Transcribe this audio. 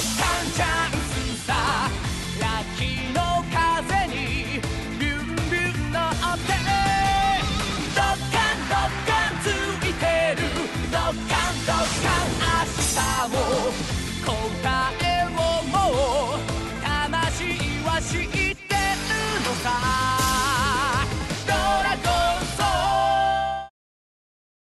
out.